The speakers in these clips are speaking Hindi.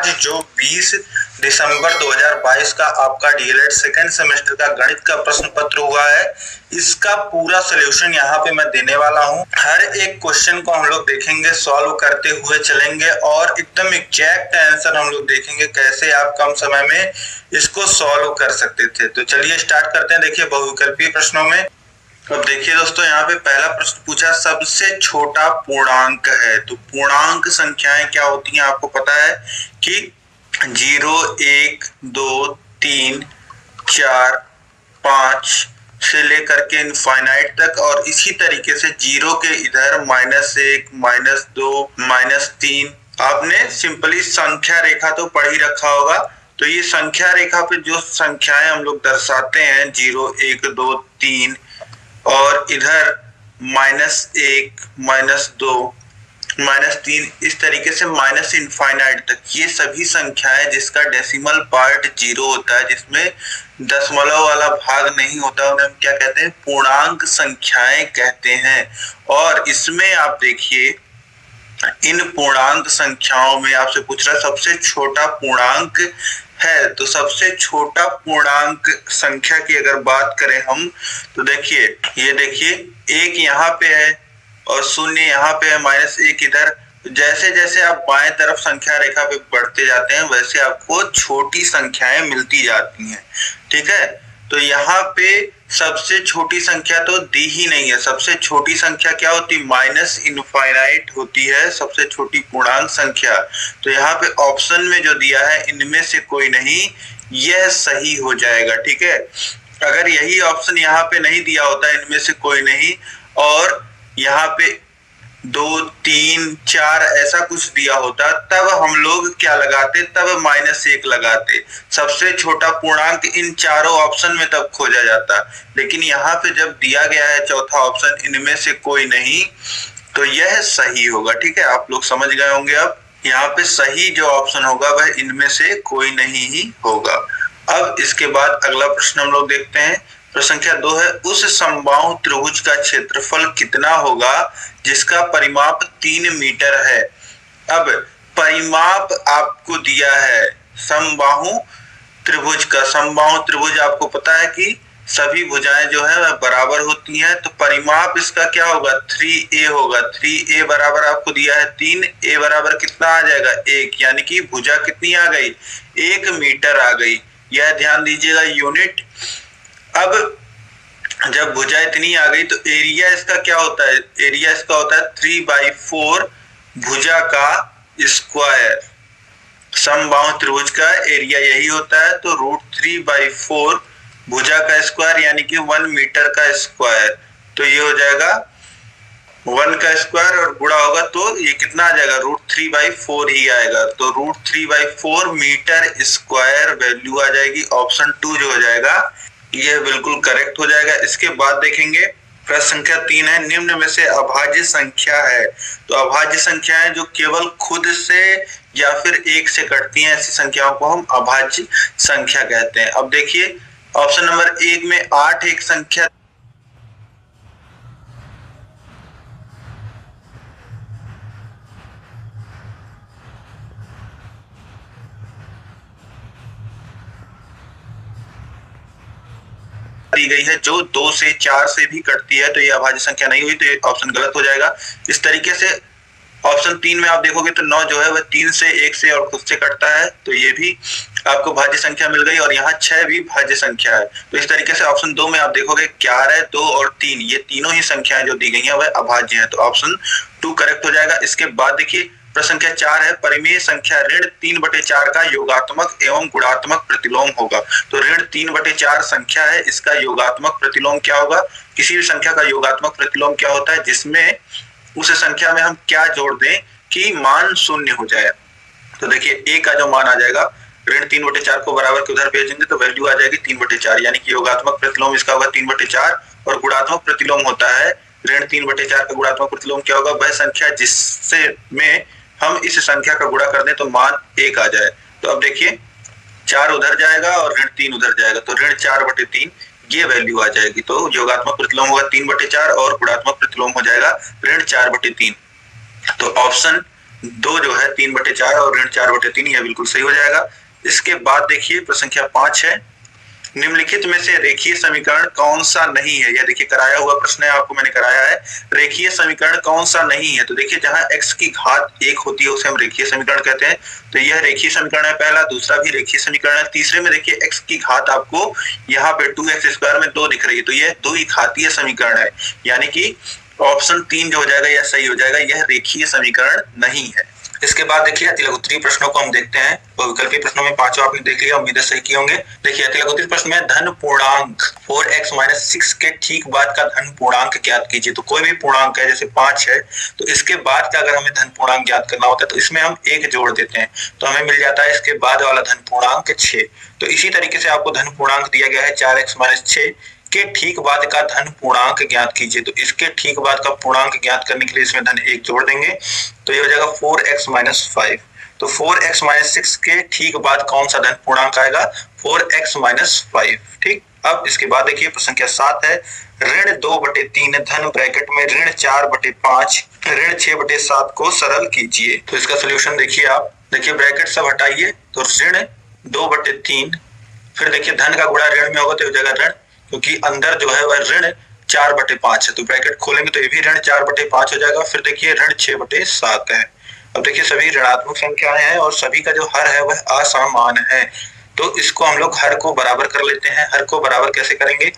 आज जो 20 दिसंबर 2022 का आपका डीएलएड सेकेंड सेमेस्टर का गणित का प्रश्न पत्र हुआ है, इसका पूरा सोल्यूशन यहाँ पे मैं देने वाला हूँ। हर एक क्वेश्चन को हम लोग देखेंगे सॉल्व करते हुए चलेंगे और एकदम एग्जैक्ट आंसर हम लोग देखेंगे कैसे आप कम समय में इसको सॉल्व कर सकते थे। तो चलिए स्टार्ट करते हैं, देखिए बहुविकल्पीय प्रश्नों में। अब देखिए दोस्तों, यहाँ पे पहला प्रश्न पूछा सबसे छोटा पूर्णांक है। तो पूर्णांक संख्याएँ क्या होती हैं, आपको पता है कि ज़ीरो, एक, दो, तीन, चार, पाँच से लेकर के इनफाइनाइट तक और इसी तरीके से ज़ीरो के इधर माइनस एक माइनस दो माइनस तीन। आपने सिंपली संख्या रेखा तो पढ़ ही रखा होगा। तो ये संख्या रेखा पे जो संख्याएँ हम लोग दर्शाते हैं, ज़ीरो, एक, दो, तीन और इधर माइनस एक, माइनस दो, माइनस तीन, इस तरीके से माइनस इनफाइनाइट तक। ये सभी संख्याएँ जिसका डेसिमल पार्ट ज़ीरो होता है, जिसमें दशमलव वाला भाग नहीं होता, उन्हें हम क्या कहते हैं? पूर्णांक संख्याएँ कहते हैं। और इसमें आप देखिए, इन पूर्णांक संख्याओं में आपसे पूछ रहा सबसे छोटा पूर्णांक है तो सबसे छोटा पूर्णांक संख्या की अगर बात करें हम तो देखिए, ये देखिए, एक यहाँ पे है और शून्य यहाँ पे है, माइनस एक इधर। जैसे जैसे आप बाएँ तरफ़ संख्या रेखा पे बढ़ते जाते हैं, वैसे आपको छोटी संख्याएँ मिलती जाती हैं। ठीक है? तो यहाँ पे सबसे छोटी संख्या तो दी ही नहीं है। सबसे छोटी संख्या क्या होती? माइनस इनफाइनाइट होती है, सबसे छोटी पूर्णांक संख्या। तो यहाँ पे ऑप्शन में जो दिया है, इनमें से कोई नहीं, यह सही हो जाएगा, ठीक है? अगर यही ऑप्शन यहाँ पे नहीं दिया होता, इनमें से कोई नहीं, और यहाँ पे दो, तीन, चार ऐसा कुछ दिया होता, तब हम लोग क्या लगाते? तब माइनस एक लगाते। सबसे छोटा पूर्णांक इन चारों ऑप्शन में तब खोजा जाता। लेकिन यहाँ पे जब दिया गया है चौथा ऑप्शन इनमें से कोई नहीं तो यह सही होगा। ठीक है? आप लोग समझ गए होंगे अब? यहाँ पे सही जो ऑप्शन होगा, वह इनमें से कोई नहीं ही होगा। अब इसके बाद अगला प्रश्न हम लोग देखते हैं। प्रसंख्या दो है, उस समबाहु त्रिभुज का क्षेत्रफल कितना होगा, जिसका परिमाप तीन मीटर है। अब, परिमाप आपको दिया है समबाहु त्रिभुज का। समबाहु त्रिभुज आपको पता है कि सभी भुजाएँ जो है, वह बराबर होती हैं तो परिमाप इसका क्या होगा? थ्री ए होगा। थ्री ए बराबर आपको दिया है तीन, ए बराबर कितना आ जाएगा? एक। यानी कि भुजा कितनी आ गई? एक मीटर आ गई। यह ध्यान दीजिएगा, यूनिट अब जब भुजा इतनी आ गई तो एरिया इसका क्या होता है? एरिया इसका होता है थ्री बाई फोर भुजा का स्क्वायर समबाहु त्रिभुज का एरिया यही होता है तो रूट थ्री बाई फोर भुजा का स्क्वायर यानी कि वन मीटर का स्क्वायर तो ये हो जाएगा वन का स्क्वायर और गुड़ा होगा तो ये कितना आ जाएगा? रूट थ्री बाई फोर ही आएगा. तो root three by four metre square value आ जाएगी ऑप्शन टू जो हो जाएगा यह बिल्कुल करेक्ट हो जाएगा। इसके बाद देखेंगे, प्रश्न संख्या तीन है, निम्न में से अभाज्य संख्या है। तो अभाज्य संख्या है जो केवल खुद से या फिर एक से कटती है, ऐसी संख्याओं को हम अभाज्य संख्या कहते हैं। अब देखिए ऑप्शन नंबर एक में आठ एक संख्या दी गई है, जो दो से चार से भी कटती है तो ये अभाज्य संख्या नहीं हुई तो ये ऑप्शन गलत हो जाएगा। इस तरीके से ऑप्शन तीन में आप देखोगे तो नौ जो है, वह तीन से एक से और खुद से कटता है तो ये भी आपको भाज्य संख्या मिल गई, और यहाँ छह भी भाज्य संख्या है। तो इस तरीके से ऑप्शन दो में आप देखोगे, ग्यारह, दो और तीन, ये तीनों ही संख्याएँ जो दी गई हैं, वह अभाज्य है। तो ऑप्शन टू करेक्ट हो जाएगा। इसके बाद देखिए प्रसंख्या चार है, परिमेय संख्या ऋण तीन बटे चार का योगात्मक एवं गुणात्मक प्रतिलोम होगा। तो ऋण तीन बटे चार संख्या है, इसका योगात्मक प्रतिलोम क्या होगा? किसी भी संख्या का योगात्मक प्रतिलोम क्या होता है? जिसमें उस संख्या में हम क्या जोड़ दें कि मान शून्य हो जाए। तो देखिए ए का जो मान आ जाएगा, ऋण तीन बटे चार को बराबर के उधर भेजेंगे? तो वैल्यू आ जाएगी तीन बटे चार, यानी कि योगात्मक प्रतिलोम इसका होगा तीन बटे चार, और गुणात्मक प्रतिलोम होता है, ऋण तीन बटे चार का गुणात्मक प्रतिलोम क्या होगा? वह संख्या जिससे में हम इस संख्या का गुणा कर दें तो मान एक आ जाए। तो अब देखिए, चार उधर जाएगा और ऋण तीन उधर जाएगा। तो ऋण चार बटे तीन, ये वैल्यू आ जाएगी। तो योगात्मक प्रतिलोम होगा तीन बटे चार और गुणात्मक प्रतिलोम हो जाएगा ऋण चार बटे तीन। तो ऑप्शन दो जो है, तीन बटे चार और ऋण चार बटे तीन, यह बिल्कुल सही हो जाएगा। इसके बाद देखिए प्रश्न संख्या पाँच है। निम्नलिखित में से रेखीय समीकरण कौन सा नहीं है? यह देखिए, कराया हुआ प्रश्न है, आपको मैंने कराया है। रेखीय समीकरण कौन सा नहीं है? तो देखिए, जहाँ x की घात एक होती है, उसे हम रेखीय समीकरण कहते हैं। तो यह रेखीय समीकरण है पहला, दूसरा भी रेखीय समीकरण है। तीसरे में देखिए, x की घात आपको यहाँ पे टू एक्स स्क्वायर में दो दिख रही है। तो यह दो ही घातीय समीकरण है। यानी कि ऑप्शन तीन जो हो जाएगा, यह सही हो जाएगा, यह रेखीय समीकरण नहीं है। इसके बाद देखिए अतिलघुत्री प्रश्नों को हम देखते हैं। तो विकल्पी प्रश्नों में पाँचों आपने देख लिया, उम्मीद सही किए होंगे। देखिए अतिलघुत्री प्रश्न में धन पूर्णांक फोर एक्स माइनस सिक्स के ठीक बाद का धन पूर्णांक ज्ञात कीजिए। तो कोई भी पूर्णांक है, जैसे पाँच है तो इसके बाद का अगर हमें धन पूर्णांक ज्ञात करना होता है तो इसमें हम एक जोड़ देते हैं। तो हमें मिल जाता है इसके बाद वाला धन पूर्णांक छह। तो इसी तरीके से आपको धन पूर्णांक दिया गया है, चार एक्स माइनस छह। के ठीक बाद का धन पूर्णांक ज्ञात कीजिए। तो इसके ठीक बाद का पूर्णांक ज्ञात करने के लिए इसमें धन एक जोड़ देंगे। तो ये हो जाएगा फोर एक्स माइनस फाइव। तो फोर एक्स माइनस सिक्स के ठीक बाद कौन सा धन पूर्णांक आएगा? Four x minus five. ठीक? अब इसके बाद देखिए प्रश्न संख्या सात है। ऋण दो बटे तीन धन ब्रैकेट में ऋण चार बटे पाँच, ऋण छह बटे सात को सरल कीजिए। तो इसका सोल्यूशन देखिए आप। देखिए, ब्रैकेट सब हटाइए। तो ऋण दो बटे तीन, फिर देखिए, धन का गुणा ऋण में होगा तो हो जाएगा ऋण क्योंकि अंदर जो है वह ऋण चार बटे पाँच है। तो ब्रैकेट खोलेंगे तो ये भी ऋण चार बटे पाँच हो जाएगा। फिर देखिए, ऋण छह बटे सात है। अब देखिए, सभी ऋणात्मक संख्याएँ हैं और सभी का जो हर है वह असमान है। तो इसको हम लोग हर को बराबर कर लेते हैं। हर को बराबर कैसे करेंगे?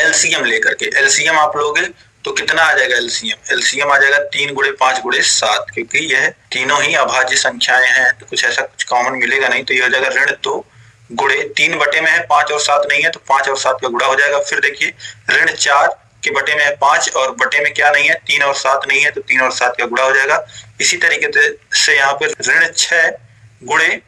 एलसीएम लेकर के। एलसीएम आप लोगे तो कितना आ जाएगा एलसीएम? एलसीएम आ जाएगा तीन गुड़े पाँच गुड़े सात, क्योंकि यह तीनों ही अभाज्य संख्याएँ हैं। तो कुछ ऐसा कुछ कॉमन मिलेगा नहीं तो यह हो जाएगा ऋण दो। तो गुड़े तीन बटे में है, पाँच और सात नहीं है तो पाँच और सात का गुड़ा हो जाएगा। फिर देखिए, ऋण चार के बटे में है पाँच और बटे में क्या नहीं है, तीन और सात नहीं है तो तीन और सात का गुड़ा हो जाएगा। इसी तरीके से यहाँ पे ऋण छह गुड़े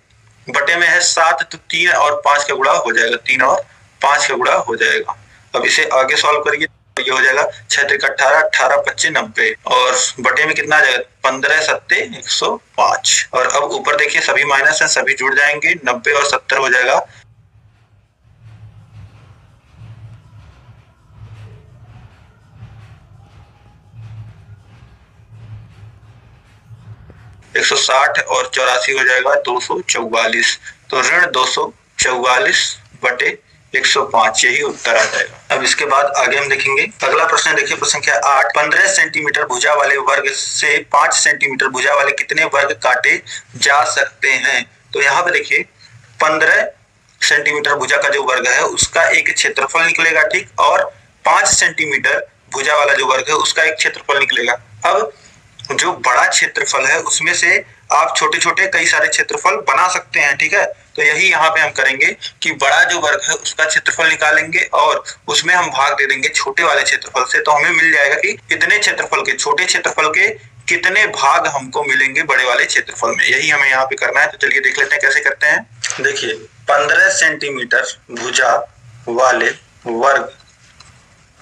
बटे में है सात तो तीन और पाँच का गुड़ा हो जाएगा, तीन और पाँच का गुड़ा हो जाएगा। अब इसे आगे सॉल्व करिए। ये हो जाएगा छह त्रिक अठारह अठारह, पच्चीस, नब्बे। और बटे में कितना आ जाएगा? पंद्रह, सत्ते, एक सौ पाँच। और अब ऊपर देखिए, सभी माइनस है, सभी जुड़ जाएँगे, नब्बे और सत्तर हो जाएगा। एक सौ साठ और चौरासी हो जाएगा, दो सौ चौवालीस। तो ऋण दो सौ चौवालीस बटे 105 यही उत्तर आ जाएगा। अब इसके बाद आगे हम देखेंगे। अगला प्रश्न देखिए, प्रश्न संख्या आठ, पंद्रह सेंटीमीटर भुजा वाले वर्ग से पाँच सेंटीमीटर भुजा वाले कितने वर्ग काटे जा सकते हैं? तो यहाँ पे देखिए, पंद्रह सेंटीमीटर भुजा का जो वर्ग है, उसका एक क्षेत्रफल निकलेगा, ठीक? और पाँच सेंटीमीटर भुजा वाला जो वर्ग है, उसका एक क्षेत्रफल निकलेगा। अब जो बड़ा क्षेत्रफल है, उसमें से आप छोटे छोटे कई सारे क्षेत्रफल बना सकते हैं, ठीक है? तो यही यहाँ पे हम करेंगे कि बड़ा जो वर्ग है, उसका क्षेत्रफल निकालेंगे और उसमें हम भाग दे देंगे छोटे वाले क्षेत्रफल से। तो हमें मिल जाएगा कि इतने क्षेत्रफल के, छोटे क्षेत्रफल के कितने भाग हमको मिलेंगे बड़े वाले क्षेत्रफल में। यही हमें यहाँ पे करना है। तो चलिए देख लेते हैं कैसे करते हैं। देखिए, पंद्रह सेंटीमीटर भुजा वाले वर्ग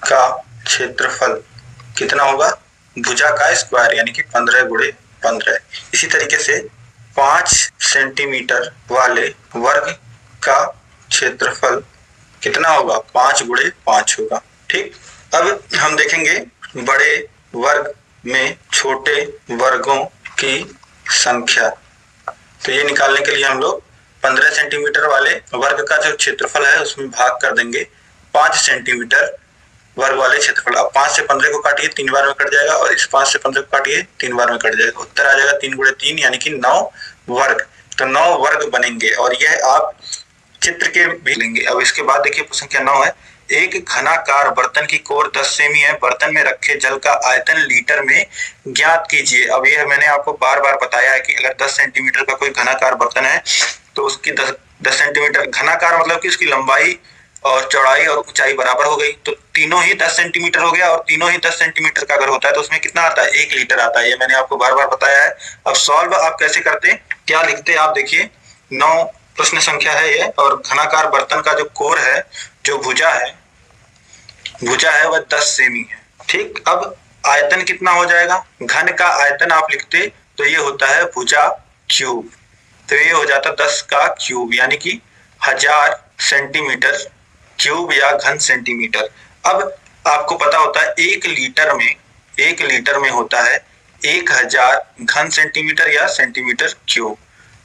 का क्षेत्रफल कितना होगा? भुजा का स्क्वायर यानी कि पंद्रह गुड़े पंद्रह। इसी तरीके से पाँच सेंटीमीटर वाले वर्ग का क्षेत्रफल कितना होगा? पाँच गुड़े पाँच होगा, ठीक? अब हम देखेंगे बड़े वर्ग में छोटे वर्गों की संख्या। तो ये निकालने के लिए हम लोग पंद्रह सेंटीमीटर वाले वर्ग का जो क्षेत्रफल है, उसमें भाग कर देंगे। पाँच सेंटीमीटर वर्ग वाले क्षेत्रफल। अब पाँच से पंद्रह को काटिए, तीन बार में कट जाएगा और इस पाँच से पंद्रह को काटिए, तीन बार में कट जाएगा। उत्तर आ जाएगा तीन गुड़े तीन, यानी कि नौ। वर्ग तो नौ वर्ग बनेंगे और यह आप चित्र के भी लेंगे। अब इसके बाद देखिए प्रश्न संख्या नौ है? एक घनाकार बर्तन की कोर 10 सेमी है, बर्तन में रखे जल का आयतन लीटर में ज्ञात कीजिए। अब यह मैंने आपको बार बार बताया है कि अगर 10 सेंटीमीटर का कोई घनाकार बर्तन है तो उसकी 10 10 सेंटीमीटर, घनाकार मतलब कि उसकी लंबाई और चौड़ाई और ऊंचाई बराबर हो गई तो तीनों ही दस सेंटीमीटर हो गया और तीनों ही दस सेंटीमीटर का अगर होता है तो उसमें कितना आता है? एक लीटर आता है, ये मैंने आपको बार बार बताया है। अब सॉल्व आप कैसे करते क्या लिखते आप देखिए, नौ प्रश्न संख्या है ये, और घनाकार बर्तन का जो कोर है, जो भुजा है भुजा है वह दस सेमी है। ठीक, अब आयतन कितना हो जाएगा? घन का आयतन आप लिखते तो ये होता है भुजा क्यूब तो ये हो जाता दस का क्यूब यानी कि हज़ार सेंटीमीटर क्यूब या घन सेंटीमीटर, अब आपको पता होता है एक लीटर में, एक लीटर में होता है एक हज़ार घन सेंटीमीटर या सेंटीमीटर क्यूब।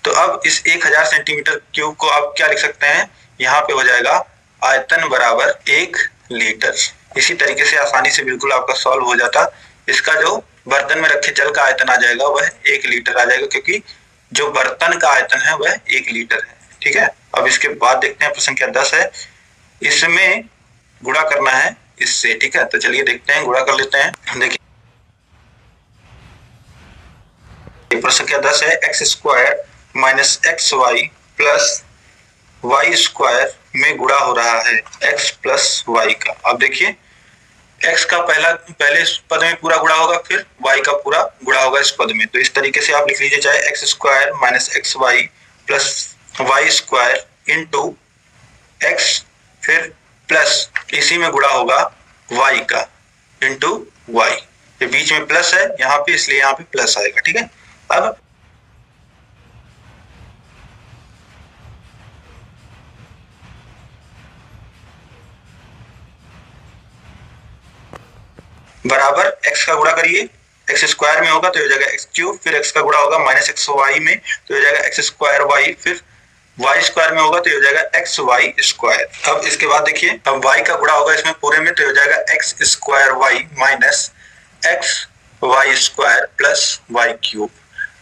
तो अब इस एक हज़ार सेंटीमीटर क्यूब को आप क्या लिख सकते हैं? यहाँ पे हो जाएगा आयतन बराबर एक लीटर। इसी तरीके से आसानी से बिल्कुल आपका सॉल्व हो जाता। इसका जो बर्तन में रखे जल का आयतन आ जाएगा, वह एक लीटर आ जाएगा, क्योंकि जो बर्तन का आयतन है, वह एक लीटर है। ठीक है? अब इसके बाद देखते हैं, प्रश्न संख्या दस है? इसमें गुड़ा करना है इससे, ठीक है? तो चलिए देखते हैं गुड़ा कर लेते हैं। देखिए। प्रश्न संख्या दस है x square minus x y plus y square में गुड़ा हो रहा है एक्स प्लस वाई का। अब देखिए एक्स का पहला, पहले इस पद में पूरा गुड़ा होगा, फिर वाई का पूरा गुड़ा होगा इस पद में। तो इस तरीके से आप लिख लीजिए, चाहे x square minus x y plus y square into x फिर प्लस इसी में गुड़ा होगा वाई का इंटू वाई ये बीच में प्लस है, यहाँ पे इसलिए यहाँ पे प्लस आएगा, ठीक है? अब बराबर x का गुणा करिए। एक्स स्क्वायर में होगा तो हो जाएगा एक्स क्यूब फिर x का गुणा होगा माइनस एक्स वाई में तो हो जाएगा एक्स स्क्वायर वाई फिर y स्क्वायर में होगा तो हो जाएगा एक्स वाई स्क्वायर अब इसके बाद देखिए, अब y का गुणा होगा इसमें पूरे में तो हो जाएगा x square y minus x y square plus y cube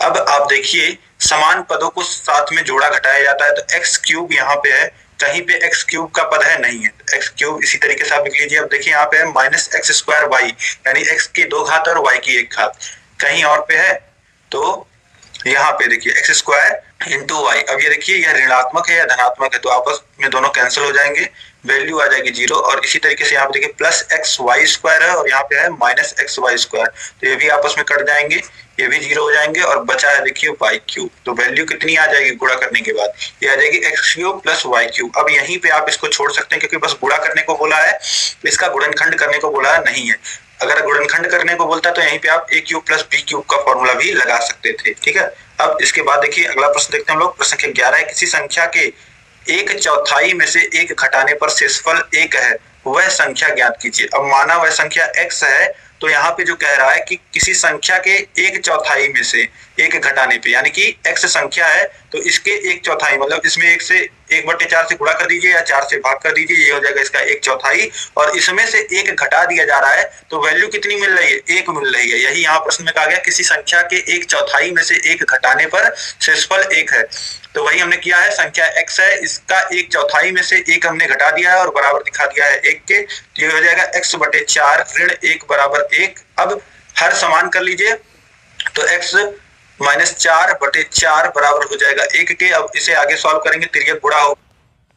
अब आप देखिए, समान पदों को साथ में जोड़ा घटाया जाता है तो एक्स क्यूब यहाँ पे है, कहीं पे एक्स क्यूब का पद है, नहीं है. एक्स क्यूब इसी तरीके से आप लिख लीजिए, अब देखिए यहाँ पे है माइनस एक्स स्क्वायर वाई यानी एक्स की दो घात और वाई की एक घात. कहीं और पे है तो यहाँ पे देखिए एक्स स्क्वायर इंटू वाई अब ये देखिए, यह ऋणात्मक है या धनात्मक है तो आपस में दोनों कैंसिल हो जाएँगे। वैल्यू आ जाएगी ज़ीरो, और इसी तरीके से यहाँ पे देखिए प्लस एक्स वाई स्क्वायर है, और यहाँ पे है माइनस एक्स वाई स्क्वायर तो ये भी आपस में कट जाएँगे, ये भी ज़ीरो हो जाएँगे, और बचा है देखिए वाई क्यूब तो वैल्यू कितनी आ जाएगी गुड़ा करने के बाद? ये आ जाएगी x cube plus y cube अब यहीं पे आप इसको छोड़ सकते हैं, क्योंकि बस गुड़ा करने को बोला है, इसका गुणनखंड करने को बोला है नहीं है। अगर गुणनखंड करने को बोलता तो यहीं पे आप a cube plus b cube का फॉर्मूला भी लगा सकते थे, ठीक है? अब इसके बाद देखिए अगला प्रश्न देखते हैं हम लोग। प्रश्न संख्या ग्यारह है, किसी संख्या के एक चौथाई में से एक घटाने पर शेषफल एक है, वह संख्या ज्ञात कीजिए। अब माना वह संख्या एक्स है तो यहाँ पे जो कह रहा है कि किसी संख्या के एक चौथाई में से एक घटाने पे, यानी कि एक्स संख्या है तो इसके एक चौथाई मतलब इसमें एक से एक बट्टे चार से गुणा कर दीजिए या चार से भाग कर दीजिए, ये हो जाएगा इसका एक चौथाई। और इसमें से एक घटा दिया जा रहा है तो वैल्यू कितनी मिल रही है? एक मिल रही है। यही यहाँ प्रश्न में कहा गया, किसी संख्या के एक चौथाई में से एक घटाने पर शेषफल एक है। तो वही हमने किया है, संख्या x है, इसका एक चौथाई में से एक हमने घटा दिया है और बराबर दिखा दिया है एक के तो ये हो जाएगा x बटे चार ऋण एक बराबर एक। अब हर समान कर लीजिए तो x माइनस चार बटे चार बराबर हो जाएगा एक के। अब इसे आगे सॉल्व करेंगे तिरक गुड़ा हो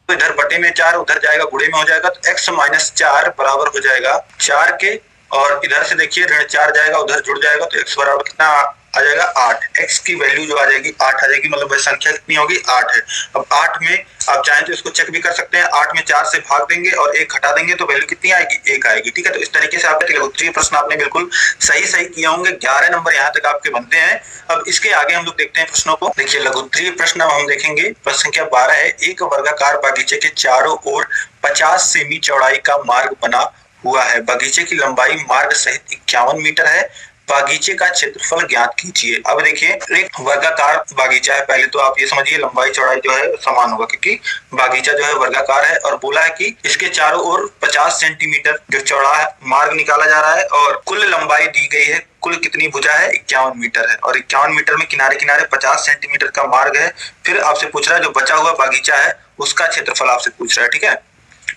तो इधर बटे में चार, उधर जाएगा गुड़े में हो जाएगा तो एक्स माइनस चार बराबर हो जाएगा चार के। और इधर से देखिए, ऋण चार जाएगा, उधर जुड़ जाएगा तो एक्स बराबर कितना आ जाएगा आठ। एक्स की वैल्यू जो आ जाएगी आठ, आ जाएगी मतलब संख्या कितनी होगी? आठ है। अब आठ में आप चाहें तो इसको चेक भी कर सकते हैं। आठ में चार से भाग देंगे और एक हटा देंगे तो वैल्यू कितनी आएगी? एक आएगी। ठीक है? तो इस तरीके से आपके लघुत्तरीय प्रश्न आपने बिल्कुल सही सही किया होंगे। ग्यारह नंबर यहाँ तक आपके बनते हैं। अब इसके आगे हम लोग देखते हैं प्रश्नों को। देखिए लघुत्तरीय प्रश्न अब हम देखेंगे। प्रश्न संख्या बारह है। एक वर्गाकार बागीचे के चारों ओर पचास सेमी चौड़ाई का मार्ग बना हुआ है। बगीचे की लंबाई मार्ग सहित इक्यावन मीटर है। बागीचे का क्षेत्रफल ज्ञात कीजिए। अब देखिए, एक वर्गाकार बागीचा है। पहले तो आप ये समझिए, लंबाई, चौड़ाई जो है, समान होगा, क्योंकि बागीचा जो है, वर्गाकार है और बोला है कि इसके चारों ओर 50 सेंटीमीटर जो चौड़ा है, मार्ग निकाला जा रहा है और कुल लंबाई दी गई है, कुल कितनी भुजा है? इक्यावन मीटर है। और इक्यावन मीटर में किनारे किनारे पचास सेंटीमीटर का मार्ग है। फिर आपसे पूछ रहा है, जो बचा हुआ बागीचा है, उसका क्षेत्रफल आपसे पूछ रहा है, ठीक है?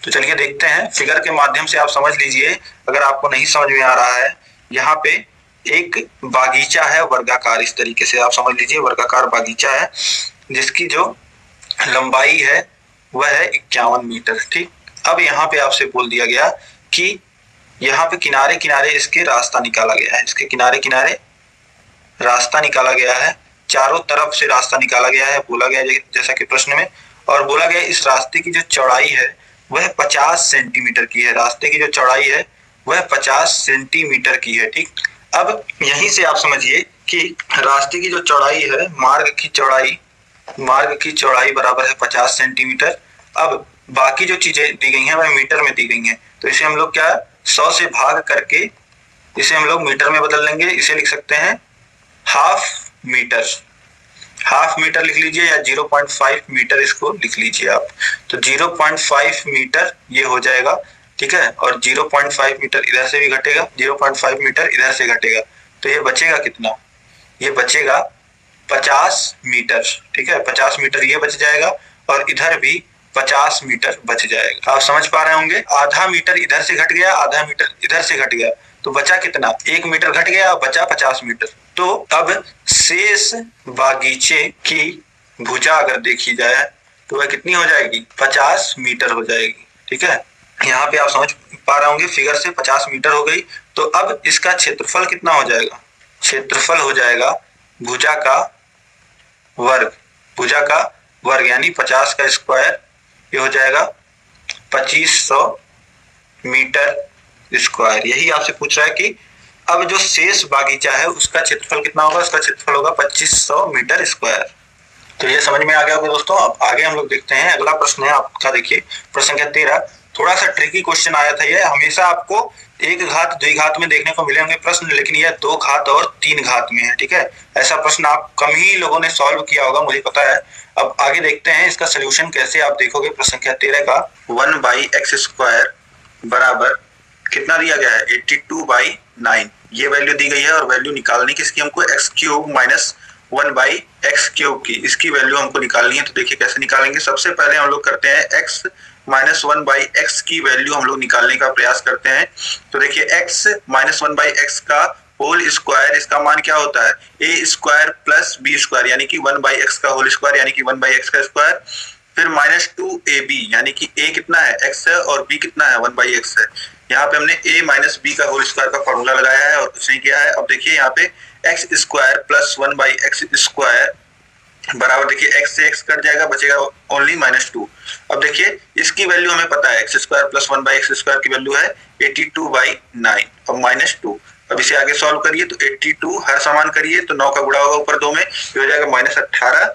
तो चलिए देखते हैं। फिगर के माध्यम से आप समझ लीजिए। अगर आपको नहीं समझ में आ रहा है, यहाँ पे एक बागीचा है, वर्गाकार इस तरीके से आप समझ लीजिए, वर्गाकार बागीचा है, जिसकी जो लंबाई है, वह है इक्यावन मीटर, ठीक? अब यहाँ पे आपसे बोल दिया गया कि यहाँ पे किनारे किनारे इसके रास्ता निकाला गया है, इसके किनारे किनारे रास्ता निकाला गया है, चारों तरफ़ से रास्ता निकाला गया है, बोला गया जैसा कि प्रश्न में, और बोला गया इस रास्ते की जो चौड़ाई है, वह पचास सेंटीमीटर की है, रास्ते की जो चौड़ाई है, वह पचास सेंटीमीटर की है, ठीक? अब यहीं से आप समझिए कि रास्ते की जो चौड़ाई है, मार्ग की चौड़ाई, मार्ग की चौड़ाई बराबर है पचास सेंटीमीटर। अब बाकी जो चीज़ें दी गई हैं, वह मीटर में दी गई हैं। तो इसे हम लोग क्या, सौ से भाग करके इसे हम लोग मीटर में बदल लेंगे। इसे लिख सकते हैं हाफ़ मीटर। हाफ़ मीटर लिख लीजिए या 0.5 मीटर इसको लिख लीजिए आप। तो 0.5 मीटर ये हो जाएगा। ठीक है? और 0.5 मीटर इधर से भी घटेगा 0.5 मीटर इधर से घटेगा। तो ये बचेगा कितना? ये बचेगा 50 मीटर, ठीक है? 50 मीटर ये बच जाएगा और इधर भी 50 मीटर बच जाएगा। आप समझ पा रहे होंगे? आधा मीटर इधर से घट गया, आधा मीटर इधर से घट गया। तो बचा कितना? एक मीटर घट गया बचा पचास मीटर। तो अब शेष बागीचे की भुजा अगर देखी जाए तो वह कितनी हो जाएगी? पचास मीटर हो जाएगी, ठीक है? यहाँ पे आप समझ पा रहे होंगे फिगर से पचास मीटर हो गई। तो अब इसका क्षेत्रफल कितना हो जाएगा? क्षेत्रफल हो जाएगा भुजा का वर्ग। भुजा का वर्ग, यानी पचास का स्क्वायर ये हो जाएगा पच्चीस सौ मीटर स्क्वायर यही आपसे पूछ रहा है कि अब जो शेष बागीचा है, उसका क्षेत्रफल कितना होगा? उसका क्षेत्रफल होगा 2500 मीटर स्क्वायर तो ये समझ में आ गया होगा दोस्तों। अब आगे हम लोग देखते हैं। अगला प्रश्न है आपका, देखिए। प्रश्न संख्या तेरह। थोड़ा सा ट्रिकी क्वेश्चन आया था ये। हमेशा आपको एक घात द्विघात में देखने को मिलेंगे प्रश्न, लेकिन यह दो घात और तीन घात में है, ठीक है? ऐसा प्रश्न आप कम ही लोगों ने सॉल्व किया होगा, मुझे पता है। अब आगे देखते हैं इसका सोल्यूशन कैसे आप देखोगे प्रश्न संख्या तेरह का। वन बाई एक्स स्क्वायर बराबर कितना दिया गया है? Eighty two by nine. ये वैल्यू दी गई है और वैल्यू निकालनी किसकी? हमको x cube minus one by x cube की। इसकी वैल्यू हमको निकालनी है तो देखिए कैसे निकालेंगे। सबसे पहले हम लोग करते हैं x minus one by x की वैल्यू हम लोग निकालने का प्रयास करते हैं। तो देखिए x minus one by x का होल स्क्वायर इसका मान क्या होता है? A square plus b square यानी कि वन बाई एक्स का होल स्क्वायर यानी कि वन बाई एक्स का स्क्वायर फिर माइनस टू ए बी यानी कि ए कितना है? एक्स है और बी कितना है? वन बाई एक्स है। यहाँ पे हमने ए माइनस बी का होल स्क्वायर का फॉर्मूला लगाया है और कुछ नहीं किया है। अब देखिए, यहाँ पे x square plus one by x square बराबर देखिए x से x कट जाएगा, बचेगा ओनली माइनस टू अब देखिए, इसकी वैल्यू हमें पता है x square plus one by x square की वैल्यू है एटी टू बाई नाइन और माइनस टू अब इसे आगे सॉल्व करिए तो एट्टी टू हर समान करिए तो नौ का गुड़ा होगा ऊपर दो में, ये हो जाएगा माइनस अट्ठारह,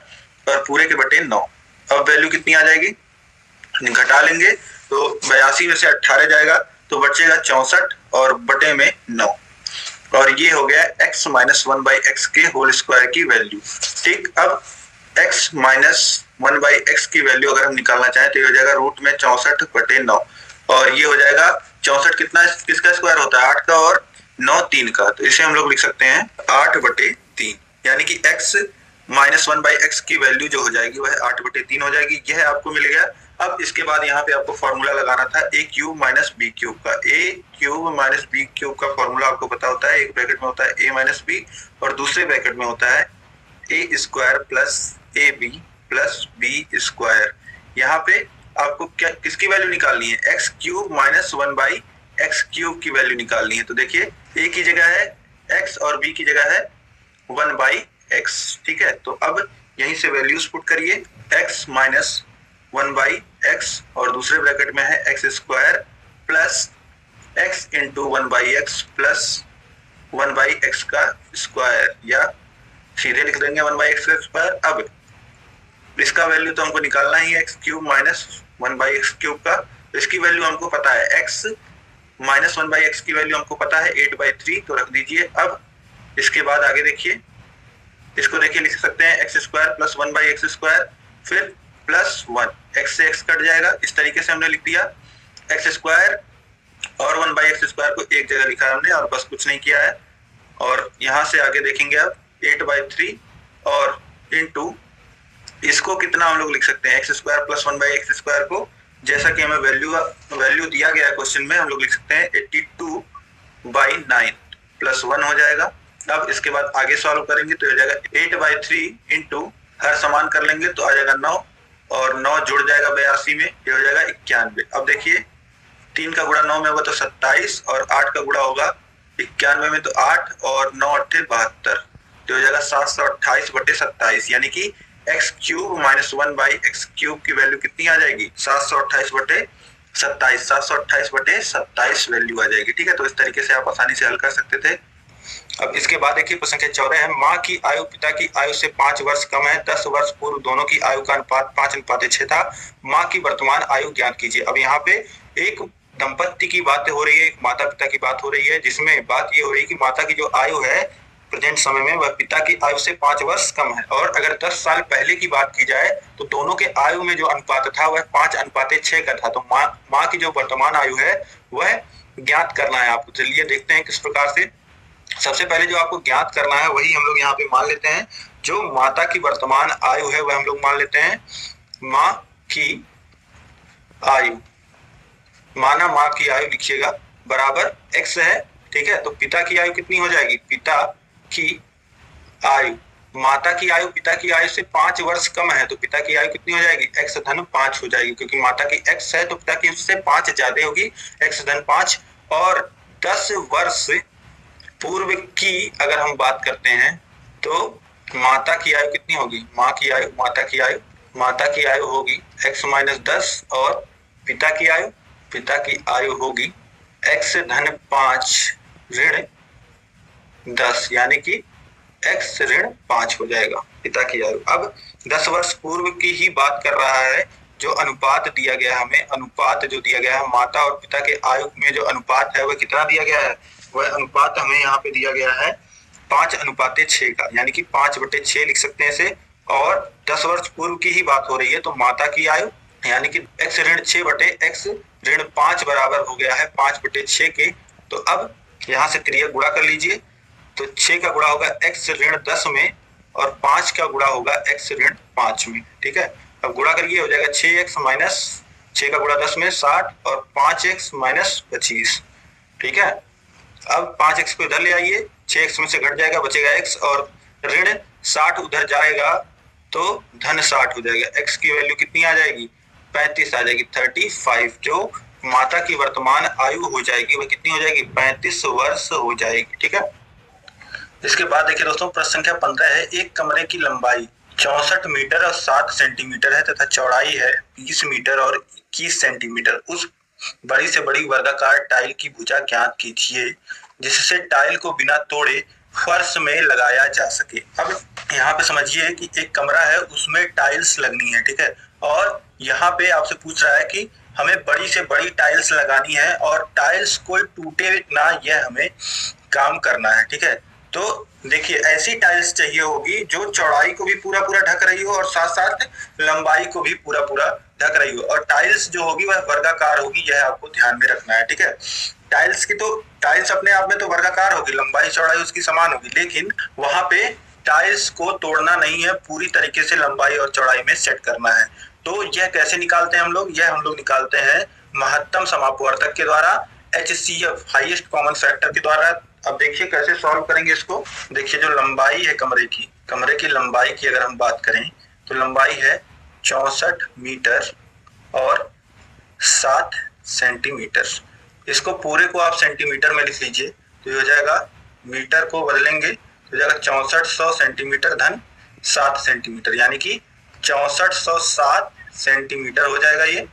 और पूरे के बटे नौ. अब वैल्यू कितनी आ जाएगी? घटा लेंगे तो बयासी में से अट्ठारह जाएगा तो बचेगा चौसठ, और बटे में नौ. और ये हो गया x minus one by x के होल स्क्वायर की वैल्यू ठीक, अब x minus one by x की वैल्यू अगर हम निकालना चाहें तो ये हो जाएगा रूट में चौसठ बटे नौ। और ये हो जाएगा चौसठ कितना किसका स्क्वायर होता है? आठ का और नौ तीन का। तो इसे हम लोग लिख सकते हैं आठ बटे तीन। यानी कि x minus one by x की वैल्यू जो हो जाएगी वह आठ बटे तीन हो जाएगी। यह आपको मिल गया। अब इसके बाद यहाँ पे आपको फॉर्मूला लगाना था a cube minus b cube का। A cube minus b cube का फॉर्मूला आपको पता होता है। एक ब्रैकेट में होता है ए माइनस बी और दूसरे ब्रैकेट में होता है a square plus a b plus b square यहाँ पे आपको क्या, किसकी वैल्यू निकालनी है? X cube minus one by x cube की वैल्यू निकालनी है। तो देखिए ए की जगह है एक्स और बी की जगह है वन बाई एक्स ठीक है? तो अब यहीं से वैल्यूज़ पुट करिए। X minus one by x और दूसरे ब्रैकेट में है x square plus x into one by x plus one by x का स्क्वायर या सीधे लिख देंगे वन बाई एक्स का स्क्वायर अब इसका वैल्यू तो हमको निकालना ही है x cube minus one by x cube का। तो इसकी वैल्यू हमको पता है। X minus one by x की वैल्यू हमको पता है एट बाई थ्री तो रख दीजिए। अब इसके बाद आगे देखिए। इसको देखिए, लिख सकते हैं x square plus one by x square फिर प्लस वन एक्स से एक्स कट जाएगा। इस तरीके से हमने लिख दिया। एक्स स्क्वायर और वन बाई एक्स स्क्वायर को एक जगह लिखा हमने और बस कुछ नहीं किया है। और यहाँ से आगे देखेंगे आप एट बाई थ्री और इन टू इसको कितना हम लोग लिख सकते हैं? X square plus one by x square को? जैसा कि हमें वैल्यू वैल्यू दिया गया क्वेश्चन में, हम लोग लिख सकते हैं eighty two by nine plus one हो जाएगा। अब इसके बाद आगे सॉल्व करेंगे तो हो जाएगा एट बाई थ्री इंटू हर समान कर लेंगे तो आ जाएगा नौ और नौ जुड़ जाएगा बयासी में, ये हो जाएगा इक्यानवे। अब देखिए, तीन का गुड़ा नौ में होगा तो सत्ताईस और आठ का गुड़ा होगा इक्यानवे में तो आठ और नौ अट्ठे बहत्तर। तो हो जाएगा सात सौ अट्ठाईस बटे सत्ताईस, यानी कि x cube minus one by x cube की वैल्यू कितनी आ जाएगी? सात सौ अट्ठाईस बटे सत्ताईस। सात सौ अट्ठाईस बटे सत्ताईस वैल्यू आ जाएगी, ठीक है? तो इस तरीके से आप आसानी से हल कर सकते थे। अब इसके बाद देखिए प्रश्न संख्या चौदह है, माँ की आयु, पिता की आयु से पाँच वर्ष कम है, दस वर्ष पूर्व दोनों की आयु का अनुपात पाँच अनुपात छह था। माँ की वर्तमान आयु ज्ञात कीजिए। अब यहाँ पे एक दंपत्ति की बात हो रही है, एक माता पिता की बात हो रही है, जिसमें बात ये हो रही है कि माता की जो आयु है प्रेजेंट समय में वह पिता की आयु से पाँच वर्ष कम है। और अगर दस साल पहले की बात की जाए तो दोनों के आयु में जो अनुपात था, वह पाँच अनुपात छह का था। तो माँ माँ की जो वर्तमान आयु है, वह ज्ञात करना है आपको। चलिए देखते हैं किस प्रकार से। सबसे पहले जो आपको ज्ञात करना है, वही हम लोग यहाँ पे मान लेते हैं। जो माता की वर्तमान आयु है, वह हम लोग मान लेते हैं माँ की आयु। माना माँ की आयु, लिखिएगा, बराबर एक्स है, ठीक है? तो पिता की आयु कितनी हो जाएगी? पिता की आयु, माता की आयु, पिता की आयु से पाँच वर्ष कम है तो पिता की आयु कितनी हो जाएगी? एक्स धन पाँच हो जाएगी, क्योंकि माता की एक्स है तो पिता की उससे पाँच ज़्यादा होगी एक्स धन पाँच। और दस वर्ष पूर्व की अगर हम बात करते हैं तो माता की आयु कितनी होगी? माँ की आयु, माता की आयु, माता की आयु होगी एक्स माइनस दस, और पिता की आयु, पिता की आयु होगी एक्स धन पाँच ऋण। दस, यानी कि एक्स ऋण पाँच हो जाएगा। पिता की आयु। अब दस वर्ष पूर्व की ही बात कर रहा है, जो अनुपात दिया गया हमें, अनुपात जो दिया गया है, माता और पिता के आयु में जो अनुपात है, वह कितना दिया गया है? वह अनुपात हमें यहाँ पे दिया गया है पाँच अनुपात छह का, यानी कि पाँच बटे छह लिख सकते हैं इसे। और दस वर्ष पूर्व की ही बात हो रही है तो माता की आयु, यानी कि एक्स ऋण छह बटे एक्स ऋण पाँच बराबर हो गया है पाँच बटे छह के। तो अब यहाँ से क्रिया गुणा कर लीजिए। तो छह का गुणा होगा एक्स ऋण दस में और पाँच का गुणा होगा एक्स ऋण पाँच में, ठीक है? अब गुणा करिए हो जाएगा छह एक्स माइनस छह का गुणा दस में साठ और पाँच एक्स माइनस पच्चीस, ठीक है? अब पाँच एक्स को इधर ले आइए, छह एक्स में से घट जाएगा, बचेगा एक्स और ऋण साठ उधर जाएगा तो धन साठ हो जाएगा। एक्स की वैल्यू कितनी आ जाएगी? पैंतीस आ जाएगी थर्टी फाइव जो माता की वर्तमान आयु हो जाएगी वह कितनी हो जाएगी? पैंतीस वर्ष हो जाएगी, ठीक है? इसके बाद देखिए दोस्तों, प्रश्न संख्या पंद्रह है। एक कमरे की लंबाई चौसठ मीटर और सात सेंटीमीटर है तथा चौड़ाई है बीस मीटर और इक्कीस सेंटीमीटर। उस बड़ी से बड़ी वर्गाकार टाइल की भुजा ज्ञात कीजिए, जिससे टाइल को बिना तोड़े फर्श में लगाया जा सके। अब यहाँ पे समझिए कि एक कमरा है, उसमें टाइल्स लगनी है, ठीक है? और यहाँ पे आपसे पूछ रहा है कि हमें बड़ी से बड़ी टाइल्स लगानी है और टाइल्स कोई टूटे ना, यह हमें काम करना है, ठीक है? तो देखिए, ऐसी टाइल्स चाहिए होगी जो चौड़ाई को भी पूरा पूरा ढक रही हो और साथ साथ लंबाई को भी पूरा पूरा ढक रही हो। और टाइल्स जो होगी, वह वर्गाकार होगी, यह आपको ध्यान में रखना है, ठीक है? टाइल्स की तो टाइल्स अपने आप में तो वर्गाकार होगी, लंबाई, चौड़ाई उसकी समान होगी, लेकिन वहाँ पे टाइल्स को तोड़ना नहीं है, पूरी तरीके से लंबाई और चौड़ाई में सेट करना है। तो यह कैसे निकालते हैं हम लोग? यह हम लोग निकालते हैं महत्तम समापवर्तक के द्वारा H C F highest common factor के द्वारा। अब देखिए कैसे सॉल्व करेंगे इसको। देखिए जो लंबाई है कमरे की कमरे की लंबाई की अगर हम बात करें तो लंबाई है चौसठ मीटर और सात सेंटीमीटर इसको पूरे को आप सेंटीमीटर में लिख लीजिए तो ये हो जाएगा मीटर को बदलेंगे तो जाएगा चौसठ सौ सेंटीमीटर धन सात सेंटीमीटर यानी कि चौसठ सौ सात सेंटीमीटर हो जाएगा ये।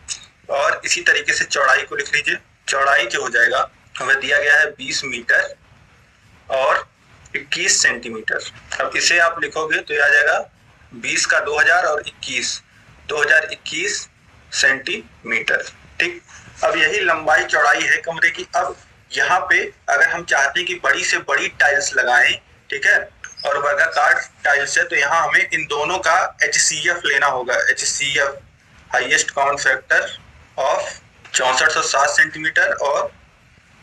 और इसी तरीके से चौड़ाई को लिख लीजिए, चौड़ाई जो हो जाएगा? हमें दिया गया है बीस मीटर। और 21 सेंटीमीटर। अब इसे आप लिखोगे तो आ जाएगा 20 का 2000 और 21 2021 सेंटीमीटर। ठीक? अब यही लंबाई चौड़ाई है कमरे की। अब यहाँ पे अगर हम चाहते हैं कि बड़ी से बड़ी टाइल्स लगाएँ, ठीक है? और वर्गाकार टाइल्स है तो यहाँ हमें इन दोनों का एचसीएफ लेना होगा। H highest common factor of चौसठ सेंटीमीटर और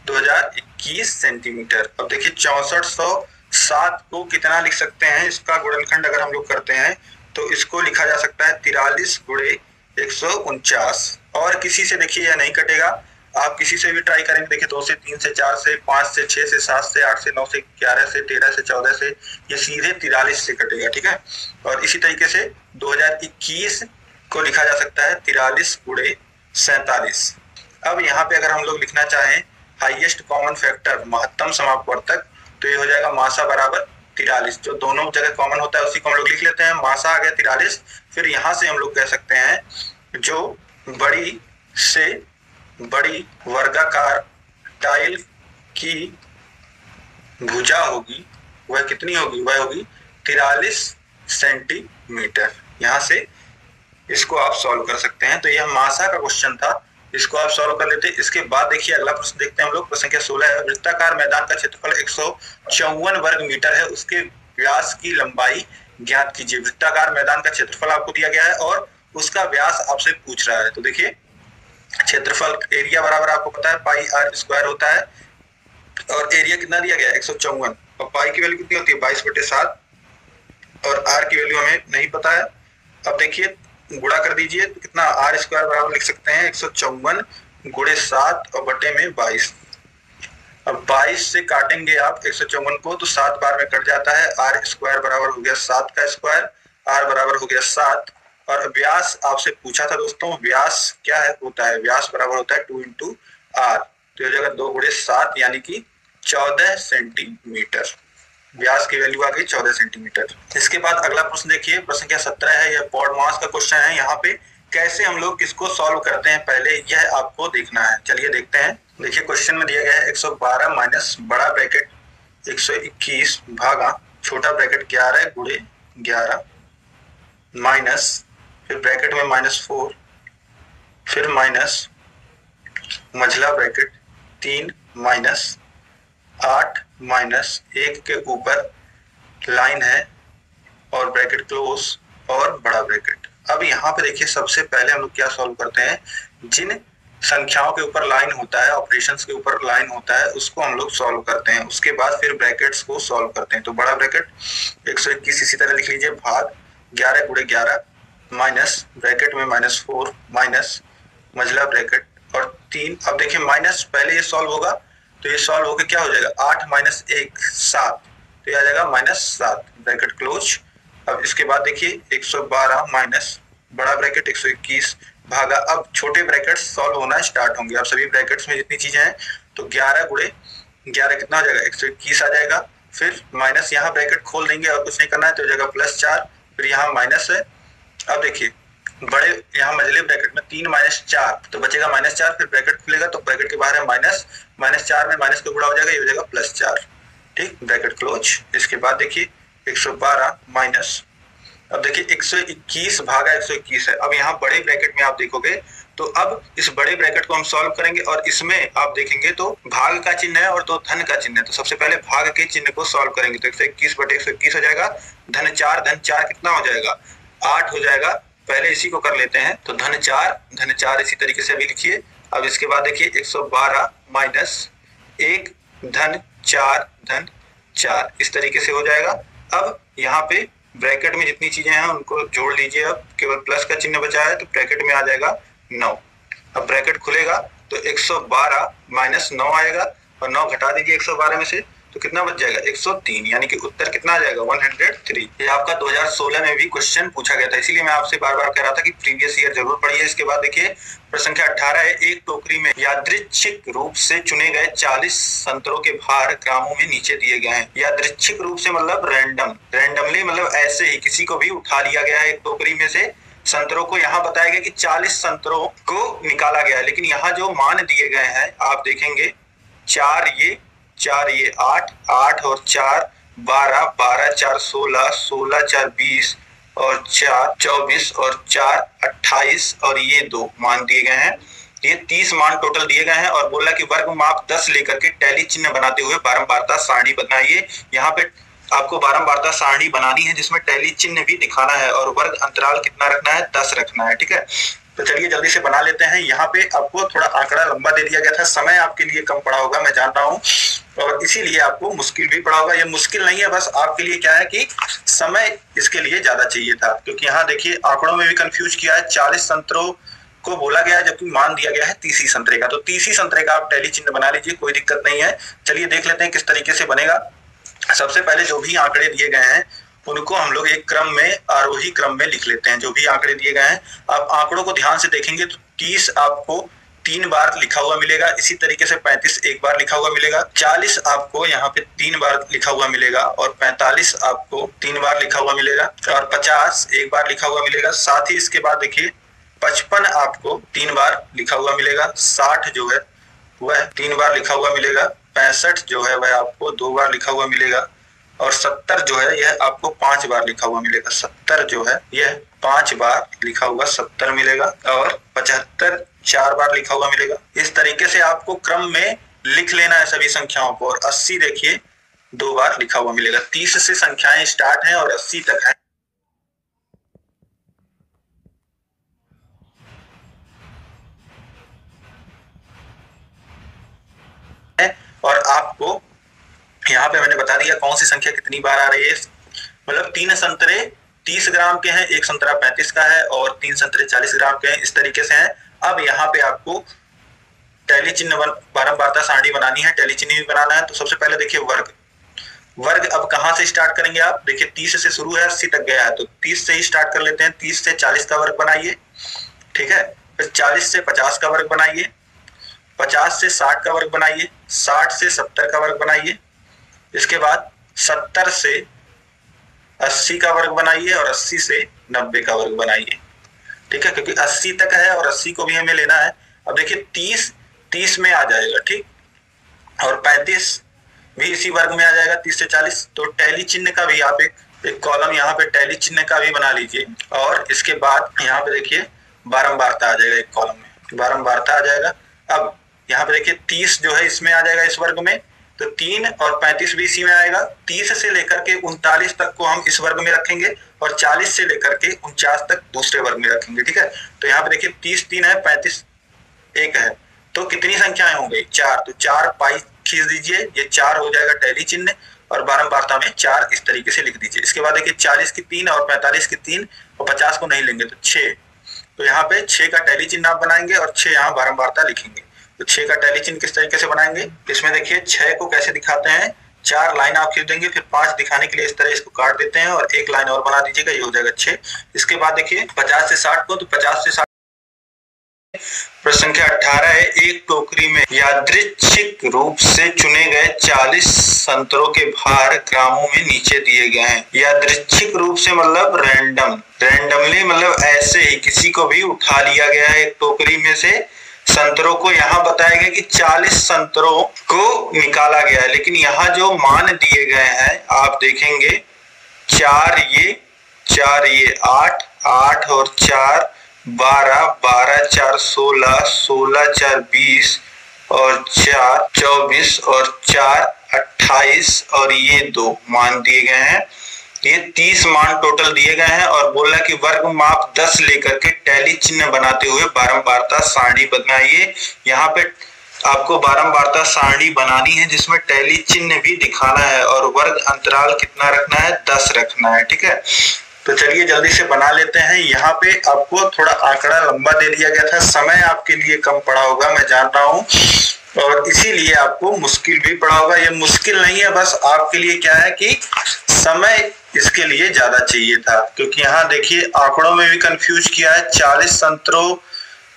2021 सेंटीमीटर। अब देखिए, चौसठ सौ सात को कितना लिख सकते हैं? इसका गुणनखंड अगर हम लोग करते हैं तो इसको लिखा जा सकता है तिरालीस गुड़े एक सौ उनचास। और किसी से देखिए, यह नहीं कटेगा। आप किसी से भी ट्राई करेंगे, देखिए, दो से तीन से चार से, पाँच से छह से सात से, आठ से नौ से, ग्यारह से, तेरह से, चौदह से, ये सीधे तिरालीस से कटेगा, ठीक है? और इसी तरीके से 2021 को लिखा जा सकता है तिरालीस गुड़े सैतालीस। अब यहाँ पे अगर हम लोग लिखना चाहें हाईएस्ट कॉमन फैक्टर, महत्तम समापवर्तक तो ये हो जाएगा मासा बराबर तिरालीस। जो दोनों जगह कॉमन होता है, उसी को हम लोग लिख लेते हैं, मासा आ गया तिरालीस। फिर यहाँ से हम लोग कह सकते हैं, जो बड़ी से बड़ी वर्गाकार टाइल की भुजा होगी, वह कितनी होगी? वह होगी तिरालीस सेंटीमीटर। यहाँ से इसको आप सॉल्व कर सकते हैं। तो यह मासा का क्वेश्चन था। इसको आप सॉल्व कर लेते इसके बाद देखिए, अगला प्रश्न देखते हैं हम लोग। प्रश्न संख्या सोलह है? वृत्ताकार मैदान का क्षेत्रफल एक वर्ग मीटर है। उसके व्यास की लंबाई ज्ञात कीजिए। वृत्ताकार मैदान का क्षेत्रफल आपको दिया गया है और उसका व्यास आपसे पूछ रहा है। तो देखिए, क्षेत्रफल एरिया बराबर आपको पता है, पाई आर स्क्वायर होता है। और एरिया कितना दिया गया एक और पाई की वैल्यू कितनी होती है? बाईस बटे सात। और आर की वैल्यू हमें नहीं पता है। अब देखिए गुणा कर दीजिए तो कितना आर स्क्वायर बराबर लिख सकते हैं, एक सौ चौवन गुड़े सात और बटे में बाईस। अब बाईस से काटेंगे आप एक सौ चौवन को तो सात बार में कट जाता है, आर स्क्वायर बराबर हो गया सात का स्क्वायर, आर बराबर हो गया सात। और व्यास, आपसे पूछा था दोस्तों, व्यास क्या है, होता है, व्यास बराबर होता है टू इंटू आर। तो जगह दो गुड़े सात, यानी कि चौदह सेंटीमीटर। व्यास की वैल्यू आ गई चौदह सेंटीमीटर इसके बाद अगला प्रश्न देखिए, प्रश्न क्या सत्रह है यह पॉड मास का क्वेश्चन है? यहाँ पे कैसे हम लोग किसको सॉल्व करते हैं? पहले यह आपको देखना है। चलिए देखते हैं। देखिए क्वेश्चन में दिया गया है 112 माइनस बड़ा ब्रैकेट 121 भागा, छोटा ब्रैकेट 11 गुड़े 11 माइनस फिर ब्रैकेट में माइनस फोर फिर माइनस मझला ब्रैकेट तीन माइनस आठ माइनस एक के ऊपर लाइन है और ब्रैकेट क्लोज और बड़ा ब्रैकेट। अब यहाँ पे देखिए, सबसे पहले हम लोग क्या सॉल्व करते हैं? जिन संख्याओं के ऊपर लाइन होता है ऑपरेशंस के ऊपर लाइन होता है, उसको हम लोग सॉल्व करते हैं। उसके बाद फिर ब्रैकेट्स को सॉल्व करते हैं। तो बड़ा ब्रैकेट एक सौ इक्कीस इसी तरह लिख लीजिए, भाग ग्यारह गुड़े ग्यारह माइनस ब्रैकेट में माइनस फोर माइनस मझला ब्रैकेट और तीन। अब देखिए माइनस पहले ये सॉल्व होगा तो ये सॉल्व होकर क्या हो जाएगा? आठ माइनस एक, सात। तो ये आ जाएगा माइनस सात। ब्रैकेट क्लोज अब इसके बाद देखिए, एक सौ बारह माइनस बड़ा ब्रैकेट एक सौ इक्कीस भागा। अब छोटे ब्रैकेट सॉल्व होना स्टार्ट होंगे। अब सभी ब्रैकेट्स में जितनी चीज़ें हैं तो ग्यारह गुड़े ग्यारह कितना हो जाएगा? एक सौ इक्कीस आ जाएगा। फिर माइनस यहाँ ब्रैकेट खोल देंगे। और कुछ नहीं करना है तो हो जाएगा प्लस चार। फिर यहाँ माइनस है। अब देखिए बड़े, यहाँ मजले ब्रैकेट में तीन माइनस चार तो बचेगा माइनस चार, फिर ब्रैकेट खुलेगा तो ब्रैकेट के बाहर है माइनस माइनस चार में माइनस का गुड़ा हो जाएगा, ये हो जाएगा प्लस चार। ठीक? ब्रैकेट क्लोज इसके बाद देखिए, एक सौ बारह माइनस अब देखिए 121 भागा 121 है। अब यहाँ बड़े ब्रैकेट में आप देखोगे तो अब इस बड़े ब्रैकेट को हम सॉल्व करेंगे और इसमें आप देखेंगे तो भाग का चिन्ह है और तो धन का चिन्ह है। तो सबसे पहले भाग के चिन्ह को सॉल्व करेंगे। तो एक सौ इक्कीस बटे एक सौ इक्कीस हो जाएगा, धन चार धन चार कितना हो जाएगा? आठ हो जाएगा पहले इसी को कर लेते हैं। तो धन चार धन चार इसी तरीके से अभी लिखिए। अब इसके बाद देखिए 112 माइनस एक, धन चार धन चार, इस तरीके से हो जाएगा। अब यहाँ पे ब्रैकेट में जितनी चीज़ें हैं, उनको जोड़ लीजिए अब। केवल प्लस का चिन्ह बचा है तो ब्रैकेट में आ जाएगा नौ। अब ब्रैकेट खुलेगा तो 112 माइनस नौ आएगा, और नौ घटा दीजिए 112 में से। तो कितना बच जाएगा? 103 यानी कि उत्तर कितना आ जाएगा? 103 ये आपका 2016 में भी क्वेश्चन पूछा गया था। इसीलिए मैं आपसे बार बार कह रहा था कि प्रीवियस ईयर ज़रूर पढ़िए। इसके बाद देखिए प्रश्न संख्या अठारह है। एक टोकरी में यादृच्छिक रूप से चुने गए 40 संतरों के भार ग्रामों में नीचे दिए गए हैं। यादृच्छिक रूप से मतलब रैंडम रैंडमली मतलब ऐसे ही, किसी को भी उठा लिया गया है एक टोकरी में से। संतरों को यहाँ बताया गया कि 40 संतरों को निकाला गया है। लेकिन यहाँ जो मान दिए गए हैं, आप देखेंगे, चार ये चार, ये आठ आठ और चार, बारह बारह, चार, सोलह सोलह, चार, बीस और चार, चौबीस और चार, अट्ठाईस और ये दो मान दिए गए हैं। ये तीस मान टोटल दिए गए हैं और बोला कि वर्ग माप दस लेकर के टैली चिन्ह बनाते हुए बारंबारता सारणी बनाइए। यहाँ पे आपको बारंबारता सारणी बनानी है जिसमें टैली चिन्ह भी दिखाना है और वर्ग अंतराल कितना रखना है? दस रखना है, ठीक है? तो चलिए जल्दी से बना लेते हैं। यहाँ पे आपको थोड़ा आंकड़ा लंबा दे दिया गया था। समय आपके लिए कम पड़ा होगा, मैं जानता हूँ। और इसीलिए आपको मुश्किल भी पड़ा होगा। ये मुश्किल नहीं है, बस आपके लिए क्या है कि समय इसके लिए ज़्यादा चाहिए था। क्योंकि यहाँ देखिए, आंकड़ों में भी कंफ्यूज किया है। चालीस संतरों को बोला गया है, जबकि मान दिया गया है तीसरी संतरे का। तो तीसरी संतरे का आप टैली चिन्ह बना लीजिए, कोई दिक्कत नहीं है। चलिए देख लेते हैं किस तरीके से बनेगा। सबसे पहले जो भी आंकड़े दिए गए हैं उनको हम लोग एक क्रम में, आरोही क्रम में लिख लेते हैं, जो भी आंकड़े दिए गए हैं। आप आंकड़ों को ध्यान से देखेंगे तो तीस आपको तीन बार लिखा हुआ मिलेगा। इसी तरीके से पैंतीस एक बार लिखा हुआ मिलेगा। चालीस आपको यहाँ पे तीन बार लिखा हुआ मिलेगा और पैंतालीस आपको तीन बार लिखा हुआ मिलेगा और पचास एक बार लिखा हुआ मिलेगा। साथ ही इसके बाद देखिए, पचपन आपको तीन बार लिखा हुआ मिलेगा। साठ जो है, वह तीन बार लिखा हुआ मिलेगा। पैंसठ जो है, वह आपको दो बार लिखा हुआ मिलेगा। और सत्तर जो है, यह आपको पाँच बार लिखा हुआ मिलेगा। सत्तर जो है, यह पाँच बार लिखा हुआ सत्तर मिलेगा और पचहत्तर चार बार लिखा हुआ मिलेगा। इस तरीके से आपको क्रम में लिख लेना है सभी संख्याओं को और अस्सी देखिए, दो बार लिखा हुआ मिलेगा। तीस से संख्याएँ स्टार्ट हैं और अस्सी तक है। और आपको यहाँ पे मैंने बता दिया कौन सी संख्या कितनी बार आ रही है। मतलब तीन संतरे तीस ग्राम के हैं, एक संतरा पैंतीस का है और तीन संतरे चालीस ग्राम के हैं, इस तरीके से हैं। अब यहाँ पे आपको टैली चिन्ह बारंबारता सारणी बनानी है, टैली चिन्ह भी बनाना है। तो सबसे पहले देखिए वर्ग। वर्ग अब कहाँ से स्टार्ट करेंगे आप? देखिए तीस से शुरू है, अस्सी तक गया है। तो तीस से ही स्टार्ट कर लेते हैं। तीस से चालीस का वर्ग बनाइए, ठीक है? फिर चालीस से पचास का वर्ग बनाइए, पचास से साठ का वर्ग बनाइए, साठ से सत्तर का वर्ग बनाइए इसके बाद सत्तर से अस्सी का वर्ग बनाइए और अस्सी से नब्बे का वर्ग बनाइए। ठीक है? क्योंकि अस्सी तक है और अस्सी को भी हमें लेना है। अब देखिए, तीस तीस में आ जाएगा, ठीक? और पैंतीस भी इसी वर्ग में आ जाएगा, तीस से चालीस। तो टैली चिन्ह का भी आप एक एक कॉलम यहाँ पे टैली चिन्ह का भी बना लीजिए। और इसके बाद यहाँ पे देखिए, बारंबारता आ जाएगा एक कॉलम में। बारंबारता आ जाएगा। अब यहाँ पे देखिए, तीस जो है, इसमें आ जाएगा इस वर्ग में। तो तीन और पैंतीस इसी में आएगा। तीस से लेकर के उनतालीस तक को हम इस वर्ग में रखेंगे और चालीस से लेकर के उनचास तक दूसरे वर्ग में रखेंगे, ठीक है? तो यहाँ पे देखिए, तीस तीन है, पैंतीस एक है। तो कितनी संख्याएँ हो गई चार। तो चार पाई खींच दीजिए, ये चार हो जाएगा टैली चिन्ह और बारंबारता में चार इस तरीके से लिख दीजिए। इसके बाद देखिए, चालीस की तीन और पैंतालीस की तीन और पचास को नहीं लेंगे तो छह। तो यहाँ पे छह का टैली चिन्ह आप बनाएँगे और छह यहाँ बारंबारता लिखेंगे। तो छह का टैलीचिन किस तरीके से बनाएँगे? इसमें देखिए, छह को कैसे दिखाते हैं? चार लाइन आप खींच देंगे फिर पाँच दिखाने के लिए इस तरह इसको काट देते हैं और एक लाइन और बना दीजिएगा, ये हो जाएगा छह। इसके बाद देखिए, पचास से साठ को तो पचास से साठ प्रश्न संख्या अठारह है, एक टोकरी में यादृच्छिक रूप से चुने गए 40 संतरों के भार ग्रामों में नीचे दिए गए हैं। यादृच्छिक रूप से मतलब रैंडम रैंडमली मतलब ऐसे ही, किसी को भी उठा लिया गया है एक टोकरी में से। संतरों को यहाँ बताया गया कि 40 संतरों को निकाला गया है। लेकिन यहाँ जो मान दिए गए हैं, आप देखेंगे, चार ये चार ये आठ आठ और चार, बारह बारह, चार, सोलह सोलह, चार, बीस और चार, चौबीस और चार, अट्ठाईस और ये दो मान दिए गए हैं। ये तीस मान टोटल दिए गए हैं और बोला कि वर्ग माप दस लेकर के टैली चिन्ह बनाते हुए बारंबारता सारणी बनाइए यहाँ पे आपको बारंबारता सारणी बनानी है, जिसमें टैली चिन्ह भी दिखाना है और वर्ग अंतराल कितना रखना है? दस रखना है, ठीक है? तो चलिए जल्दी से बना लेते हैं। यहाँ पे आपको थोड़ा आंकड़ा लंबा दे दिया गया था। समय आपके लिए कम पड़ा होगा, मैं जान रहा हूँ। और इसीलिए आपको मुश्किल भी पड़ा होगा। ये मुश्किल नहीं है, बस आपके लिए क्या है कि समय इसके लिए ज़्यादा चाहिए था? क्योंकि यहाँ देखिए, आंकड़ों में भी कंफ्यूज किया है। चालीस संतरों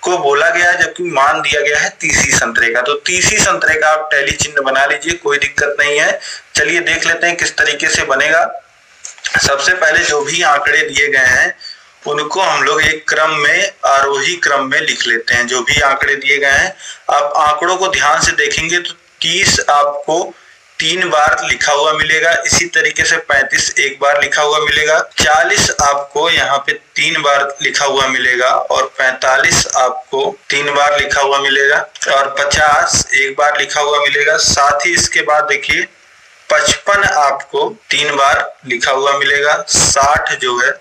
को बोला गया है, जबकि मान दिया गया है तीसरी संतरे का। तो तीसरी संतरे का आप टैली चिन्ह बना लीजिए, कोई दिक्कत नहीं है। चलिए देख लेते हैं किस तरीके से बनेगा। सबसे पहले जो भी आंकड़े दिए गए हैं, उनको हम लोग एक क्रम में, आरोही क्रम में लिख लेते हैं। जो भी आंकड़े दिए गए हैं, आप आंकड़ों को ध्यान से देखेंगे तो तीस आपको तीन बार लिखा हुआ मिलेगा। इसी तरीके से पैंतीस एक बार लिखा हुआ मिलेगा। चालीस आपको यहाँ पे तीन बार लिखा हुआ मिलेगा और पैंतालीस आपको तीन बार लिखा हुआ मिलेगा और पचास एक बार लिखा हुआ मिलेगा। साथ ही इसके बाद देखिए, पचपन आपको तीन बार लिखा हुआ मिलेगा। साठ जो है,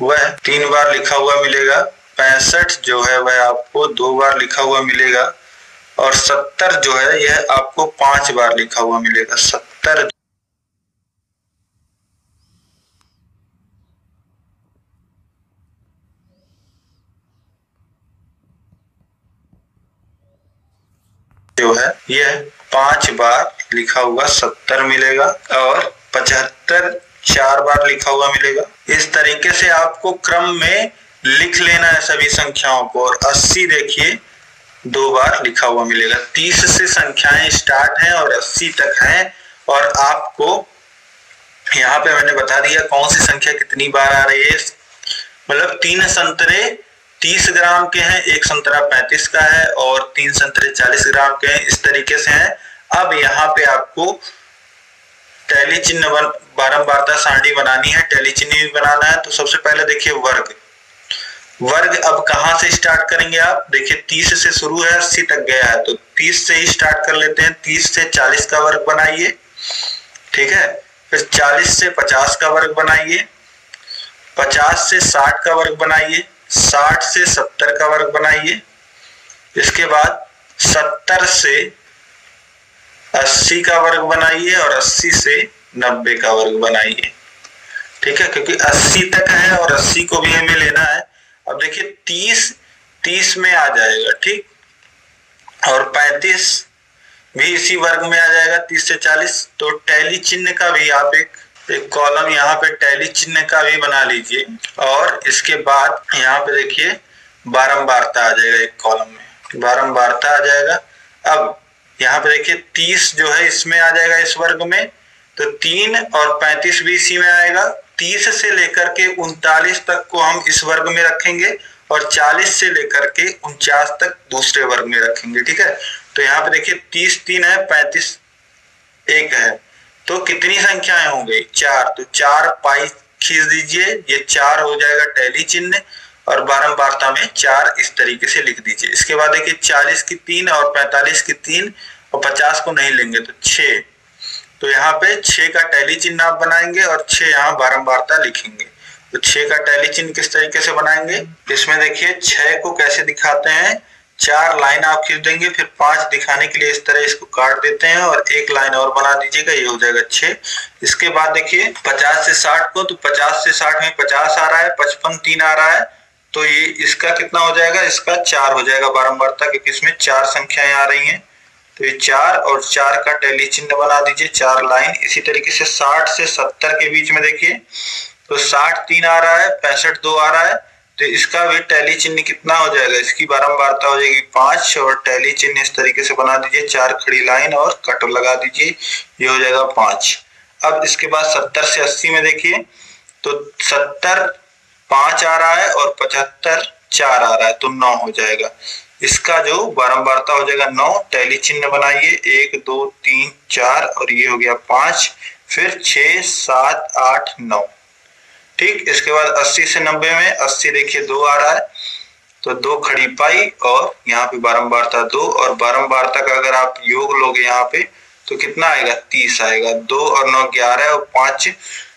वह तीन बार लिखा हुआ मिलेगा। पैंसठ जो है, वह आपको दो बार लिखा हुआ मिलेगा। और सत्तर जो है, यह आपको पाँच बार लिखा हुआ मिलेगा। सत्तर जो है, यह पाँच बार लिखा हुआ सत्तर मिलेगा और पचहत्तर चार बार लिखा हुआ मिलेगा। इस तरीके से आपको क्रम में लिख लेना है सभी संख्याओं को और 80 देखिए दो बार लिखा हुआ मिलेगा। 30 से संख्याएँ स्टार्ट हैं और 80 तक हैं और आपको यहाँ पे मैंने बता दिया कौन सी संख्या कितनी बार आ रही है। मतलब तीन संतरे 30 ग्राम के हैं, एक संतरा 35 का है और तीन संतरे 40 ग्राम के हैं, इस तरीके से हैं। अब यहाँ पे आपको टैली चिन्ह बारंबारता सारणी बनानी है। टैली चिन्ह भी बनाना है। तो सबसे पहले देखिए वर्ग। वर्ग अब कहाँ से स्टार्ट करेंगे आप? देखिए, तीस से शुरू है, अस्सी तक गया है। तो तीस से ही स्टार्ट कर लेते हैं। तीस से चालीस का वर्ग बनाइए। ठीक है? फिर चालीस से पचास का वर्ग बनाइए। पचास से साठ का वर्ग बनाइए। साठ से सत्तर का वर्ग बनाइए। इसके बाद सत्तर से अस्सी का वर्ग बनाइए और अस्सी से नब्बे का वर्ग बनाइए। ठीक है? क्योंकि अस्सी तक है और अस्सी को भी हमें लेना है। अब देखिए तीस तीस में आ जाएगा, ठीक? और पैंतीस भी इसी वर्ग में आ जाएगा, तीस से चालीस। तो टैली चिन्ह का भी आप एक एक कॉलम यहाँ पे टैली चिन्ह का भी बना लीजिए। और इसके बाद यहाँ पे देखिए बारंबारता आ जाएगा एक कॉलम में। बारंबारता आ जाएगा। अब यहाँ पे देखिए तीस जो है इसमें आ जाएगा इस वर्ग में। तो तीन और पैंतीस भी इसी में आएगा। तीस से लेकर के उनतालीस तक को हम इस वर्ग में रखेंगे और चालीस से लेकर के उनचास तक दूसरे वर्ग में रखेंगे, ठीक है? तो यहाँ पे देखिए, तीस तीन है, पैंतीस एक है। तो कितनी संख्याएँ हो गई चार। तो चार पाई खींच दीजिए, ये चार हो जाएगा टैली चिन्ह और बारंबारता में चार इस तरीके से लिख दीजिए। इसके बाद देखिए, चालीस की तीन और पैंतालीस की तीन और पचास को नहीं लेंगे तो छ। तो यहाँ पे छह का टैली चिन्ह आप बनाएँगे और छह यहाँ बारंबारता लिखेंगे। तो छह का टैली चिन्ह किस तरीके से बनाएँगे? इसमें देखिए, छह को कैसे दिखाते हैं? चार लाइन आप खींच देंगे, फिर पाँच दिखाने के लिए इस तरह इसको काट देते हैं और एक लाइन और बना दीजिएगा, ये हो जाएगा छह। इसके बाद देखिए, पचास से साठ को तो पचास से साठ में पचास आ रहा है, पचपन तीन आ रहा है तो ये इसका कितना हो जाएगा? इसका चार हो जाएगा बारम्बारता क्योंकि इसमें चार संख्याएँ आ रही हैं। तो ये चार और चार का टैली चिन्ह बना दीजिए, चार लाइन। इसी तरीके से साठ से सत्तर के बीच में देखिए तो साठ तीन आ रहा है, पैंसठ दो आ रहा है तो इसका भी टैली चिन्ह कितना हो जाएगा? इसकी बारंबारता हो जाएगी पाँच, और टैली चिन्ह इस तरीके से बना दीजिए, चार खड़ी लाइन और कट लगा दीजिए, ये हो जाएगा पाँच। अब इसके बाद सत्तर से अस्सी में देखिए तो सत्तर पाँच आ रहा है और पचहत्तर चार आ रहा है तो नौ हो जाएगा। इसका जो बारंबारता हो जाएगा नौ, टैली चिन्ह बनाइए, एक, दो, तीन, चार, और ये हो गया पाँच, फिर छ, सात, आठ, नौ। ठीक, इसके बाद अस्सी से नब्बे में, अस्सी देखिए दो आ रहा है तो दो खड़ी पाई, और यहाँ पे बारंबारता दो, और बारंबारता का अगर आप योग लोगे यहाँ पे तो कितना आएगा? तीस आएगा। दो और नौ ग्यारह, और पाँच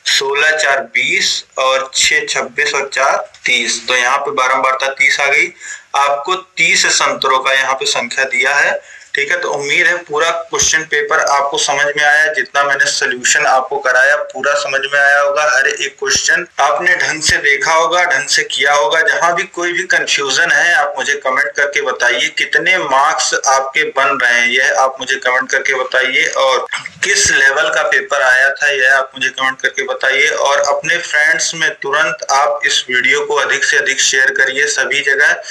सोलह चार बीस और छह छब्बीस और चार तीस। तो यहाँ पे बारंबारता तीस आ गई। आपको तीस संतरों का यहाँ पे संख्या दिया है। ठीक है तो उम्मीद है पूरा क्वेश्चन पेपर आपको समझ में आया, जितना मैंने सोल्यूशन आपको कराया, पूरा समझ में आया होगा, हर एक क्वेश्चन आपने ढंग से देखा होगा, ढंग से किया होगा, जहाँ भी कोई भी कंफ्यूजन है, आप मुझे कमेंट करके बताइए, कितने मार्क्स आपके बन रहे हैं, यह आप मुझे कमेंट करके बताइए, और किस लेवल का पेपर आया था, यह आप मुझे कमेंट करके बताइए, और अपने फ्रेंड्स में तुरंत आप इस वीडियो को अधिक से अधिक शेयर करिए, सभी जगह